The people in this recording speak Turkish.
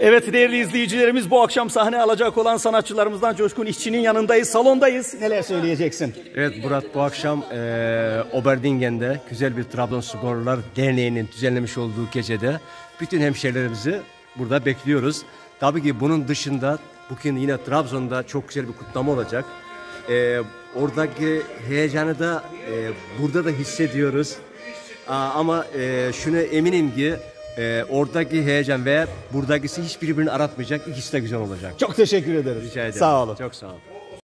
Evet değerli izleyicilerimiz bu akşam sahne alacak olan sanatçılarımızdan Coşkun İşçi'nin yanındayız, salondayız. Neler söyleyeceksin? Evet Murat bu akşam eee Oberdingen'de güzel bir Trabzonsporlar Derneği'nin düzenlemiş olduğu gecede bütün hemşehrilerimizi burada bekliyoruz. Tabii ki bunun dışında bugün yine Trabzon'da çok güzel bir kutlama olacak. Eee, oradaki heyecanı da eee, burada da hissediyoruz. Aa, ama eee şunu eminim ki eee, oradaki heyecan ve buradakisi hiçbirbirini aratmayacak. İkisi de güzel olacak. Çok teşekkür ederiz. Rica ederim. Sağ olun. Çok sağ olun.